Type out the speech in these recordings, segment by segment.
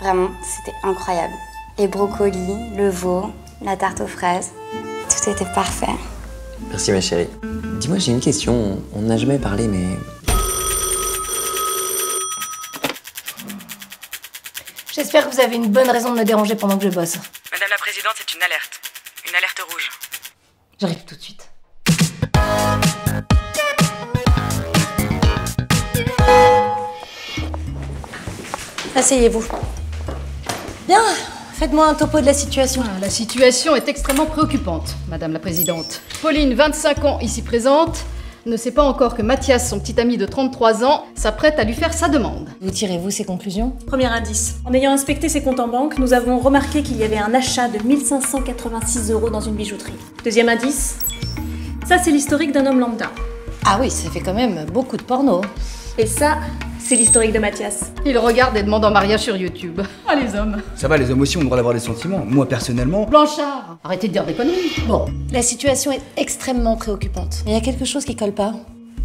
Vraiment, c'était incroyable. Les brocolis, le veau, la tarte aux fraises, tout était parfait. Merci ma chérie. Dis-moi, j'ai une question. On n'a jamais parlé, mais J'espère que vous avez une bonne raison de me déranger pendant que je bosse. Madame la Présidente, c'est une alerte. Une alerte rouge. J'arrive tout de suite. Asseyez-vous. Bien, faites-moi un topo de la situation. Ah, La situation est extrêmement préoccupante, Madame la Présidente. Pauline, 25 ans, ici présente, ne sait pas encore que Mathias, son petit ami de 33 ans, s'apprête à lui faire sa demande. Vous tirez-vous ces conclusions? Premier indice. En ayant inspecté ses comptes en banque, nous avons remarqué qu'il y avait un achat de 1586 euros dans une bijouterie. Deuxième indice. Ça, c'est l'historique d'un homme lambda. Ah oui, ça fait quand même beaucoup de porno. Et ça, c'est l'historique de Mathias. Il regarde et demande en mariage sur YouTube. Ah, les hommes Ça va, les hommes aussi ont le droit d'avoir des sentiments. Moi, personnellement, Blanchard Arrêtez de dire des conneries Bon, la situation est extrêmement préoccupante. Mais il y a quelque chose qui colle pas.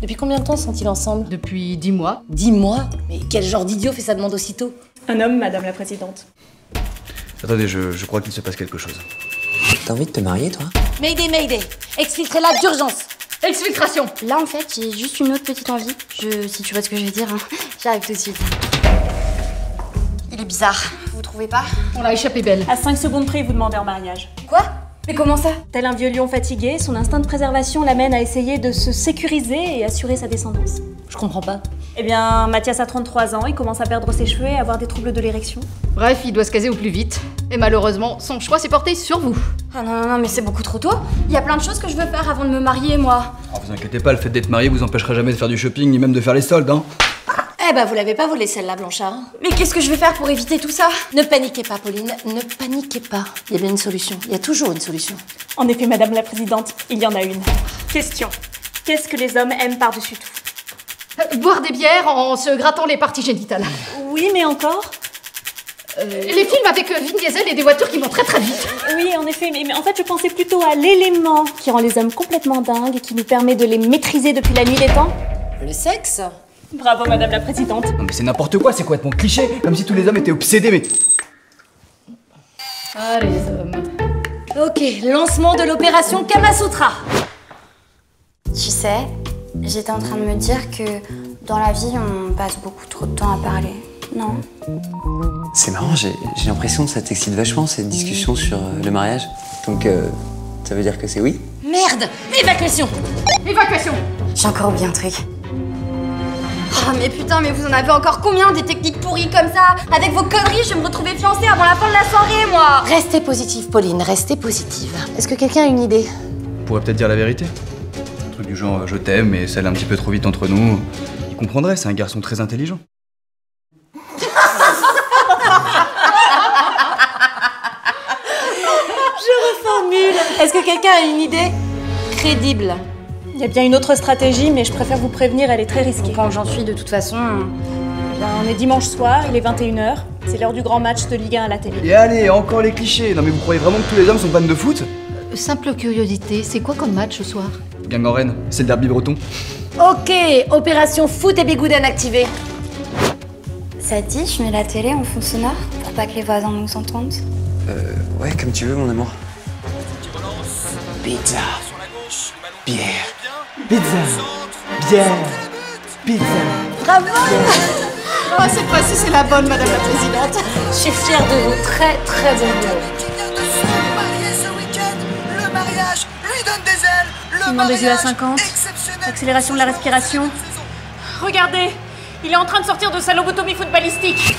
Depuis combien de temps sont-ils ensemble? Depuis 10 mois. Dix mois? Mais quel genre d'idiot fait sa demande aussitôt? Un homme, Madame la Présidente. attendez, je, je crois qu'il se passe quelque chose. t'as envie de te marier, toi? Mayday, Mayday Exfiltrez-la d'urgence Exfiltration Là, en fait, j'ai juste une autre petite envie. Je, si tu vois ce que je veux dire, hein. j'arrive tout de suite. Il est bizarre, vous trouvez pas? On l'a échappé belle. À 5 secondes près, il vous demandait en mariage. Quoi? Mais comment ça? Tel un vieux lion fatigué, son instinct de préservation l'amène à essayer de se sécuriser et assurer sa descendance. Je comprends pas. Eh bien, Mathias a 33 ans, il commence à perdre ses cheveux et à avoir des troubles de l'érection. Bref, il doit se caser au plus vite. Et malheureusement, son choix s'est porté sur vous. Ah non, non, non, mais c'est beaucoup trop tôt. Il y a plein de choses que je veux faire avant de me marier, moi. Oh, vous inquiétez pas, le fait d'être marié vous empêchera jamais de faire du shopping ni même de faire les soldes, hein. Eh ben, vous l'avez pas volé celle-là, Blanchard. Mais qu'est-ce que je vais faire pour éviter tout ça? Ne paniquez pas, Pauline, ne paniquez pas. Il y a bien une solution. Il y a toujours une solution. En effet, Madame la Présidente, il y en a une. Question. Qu'est-ce que les hommes aiment par-dessus tout? Boire des bières en se grattant les parties génitales. Oui, mais encore Les films avec euh, Vin Diesel et des voitures qui vont très très vite. Oui, en effet, mais, mais en fait, je pensais plutôt à l'élément qui rend les hommes complètement dingues et qui nous permet de les maîtriser depuis la nuit des temps. Le sexe Bravo, Madame la Présidente. Non, mais c'est n'importe quoi, c'est complètement cliché? Comme si tous les hommes étaient obsédés, mais. Ah, les hommes. Ok, lancement de l'opération Kamasutra. Tu sais, j'étais en train de me dire que dans la vie, on passe beaucoup trop de temps à parler. Non C'est marrant, j'ai l'impression que ça t'excite vachement cette discussion sur euh, le mariage. Donc, euh, ça veut dire que c'est oui Merde Évacuation Évacuation J'ai encore oublié un truc. Oh mais putain, mais vous en avez encore combien des techniques pourries comme ça? Avec vos conneries, je vais me retrouver fiancée avant la fin de la soirée, moi Restez positive, Pauline, restez positive. Est-ce que quelqu'un a une idée? On pourrait peut-être dire la vérité. Du genre euh, je t'aime, mais ça allait un petit peu trop vite entre nous. Il comprendrait, c'est un garçon très intelligent. Formule Est-ce que quelqu'un a une idée crédible? Il y a bien une autre stratégie, mais je préfère vous prévenir, elle est très risquée. Quand j'en suis, de toute façon... Eh bien, on est dimanche soir, il est 21h. C'est l'heure du grand match de Ligue 1 à la télé. Et allez, encore les clichés. Non, mais vous croyez vraiment que tous les hommes sont fans de foot? Simple curiosité, c'est quoi comme match ce soir? Gang en Rennes, c'est le derby breton. Ok, opération foot et bigouden activée. Ça te dit, je mets la télé en fond sonore pour pas que les voisins nous entendent Euh, ouais, comme tu veux, mon amour. Pizza. Bière. Pizza Bière Pizza Bravo Ah, cette fois-ci, c'est la bonne, Madame la Présidente. Je suis fière de vous. Très très bon boulot. Le mariage lui donne des ailes. Le des yeux à mariage 50. exceptionnel. Accélération de la respiration. Regardez, il est en train de sortir de sa lobotomie footballistique.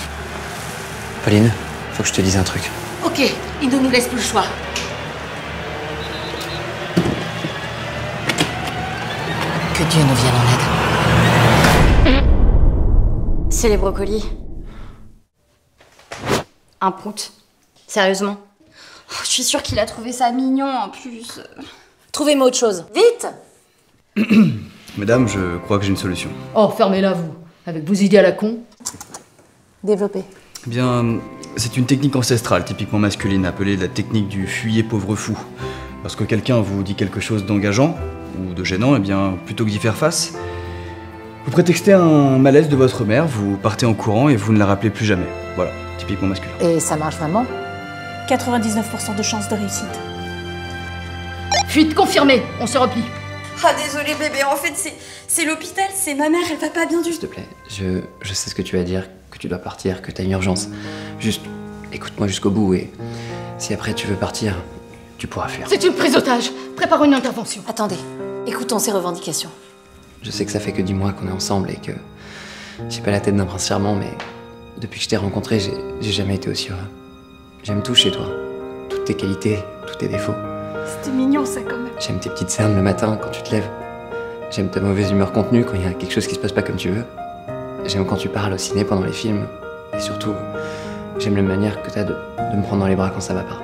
Pauline, faut que je te dise un truc. Ok, il ne nous laisse plus le choix. Que Dieu nous vienne en aide. C'est les brocolis. Un prout. Sérieusement. Oh, je suis sûre qu'il a trouvé ça mignon en plus. Trouvez-moi autre chose. Vite Mesdames, je crois que j'ai une solution. Oh, fermez-la, vous. Avec vos idées à la con. Développez. Eh Bien, c'est une technique ancestrale, typiquement masculine, appelée la technique du fuyez pauvre fou. Lorsque quelqu'un vous dit quelque chose d'engageant ou de gênant, eh bien, plutôt que d'y faire face, vous prétextez un malaise de votre mère, vous partez en courant et vous ne la rappelez plus jamais. Voilà, typiquement masculin. Et ça marche vraiment? 99% de chances de réussite. Fuite confirmée, on se replie. Ah désolé bébé, en fait c'est c'est l'hôpital, c'est ma mère, elle va pas bien du S'il te plaît, je, je sais ce que tu vas dire, que tu dois partir, que t'as une urgence. Juste, écoute-moi jusqu'au bout et si après tu veux partir, tu pourras fuir. C'est une prise d'otage. Prépare une intervention. Attendez, écoutons ses revendications. Je sais que ça fait que dix mois qu'on est ensemble et que j'ai pas la tête d'un prince charmant, mais depuis que je t'ai rencontré, j'ai j'ai jamais été aussi heureux. J'aime tout chez toi. Toutes tes qualités, tous tes défauts. C'était mignon ça quand même. J'aime tes petites cernes le matin quand tu te lèves. J'aime ta mauvaise humeur contenue quand il y a quelque chose qui se passe pas comme tu veux. J'aime quand tu parles au ciné pendant les films. Et surtout, j'aime la manière que t'as de, de me prendre dans les bras quand ça va pas.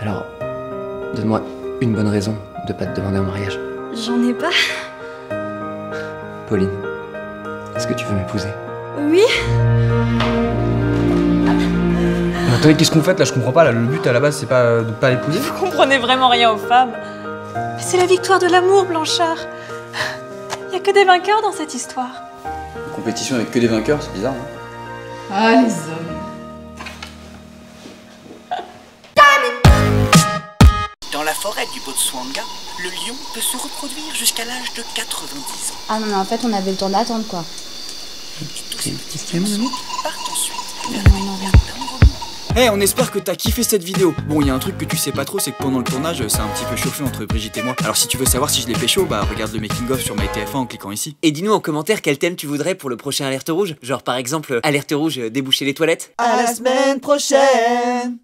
Alors, donne-moi une bonne raison de pas te demander en mariage. J'en ai pas. Pauline, est-ce que tu veux m'épouser? Oui Attendez, qu'est-ce qu'on fait là? Je comprends pas. Là, le but à la base, c'est pas euh, de pas l'épouser? Vous comprenez vraiment rien aux femmes. Mais c'est la victoire de l'amour, Blanchard. Il y a que des vainqueurs dans cette histoire. Une compétition avec que des vainqueurs, c'est bizarre. hein Ah, les hommes. Dans la forêt du Botswana, le lion peut se reproduire jusqu'à l'âge de 90 ans. Ah non mais en fait on avait le temps d'attendre quoi. Qu'est-ce qu'il y a, mon ami Partent Hey, on espère que t'as kiffé cette vidéo. Bon, il y a un truc que tu sais pas trop, c'est que pendant le tournage, c'est un petit peu chauffé entre Brigitte et moi. Alors si tu veux savoir si je l'ai pécho, bah regarde le making of sur MyTF1 en cliquant ici. Et dis-nous en commentaire quel thème tu voudrais pour le prochain Alerte Rouge. Genre par exemple, Alerte Rouge, euh, déboucher les toilettes. À la semaine prochaine